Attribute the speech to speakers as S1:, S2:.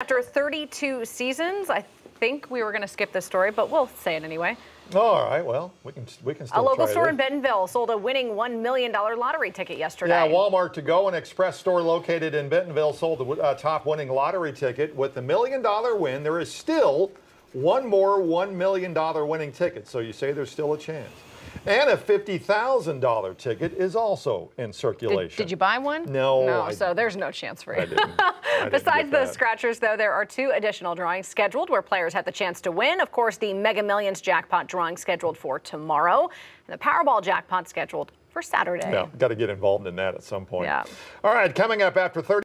S1: After 32 seasons, I think we were going to skip this story, but we'll say it anyway.
S2: All right, well, we can we can still
S1: A local store in Bentonville sold a winning $1 million lottery ticket yesterday.
S2: Yeah, Walmart to go, an express store located in Bentonville, sold the uh, top winning lottery ticket. With the million dollar win, there is still one more $1 million winning ticket. So you say there's still a chance. And a $50,000 ticket is also in circulation.
S1: did you buy one?
S2: No,
S1: No,
S2: I-
S1: so there's no chance for you.
S2: I didn't. I
S1: Besides the scratchers, though, there are two additional drawings scheduled where players have the chance to win. Of course, the Mega Millions jackpot drawing scheduled for tomorrow, and the Powerball jackpot scheduled for Saturday.
S2: Yeah, got to get involved in that at some point.
S1: Yeah.
S2: All right, coming up after 30.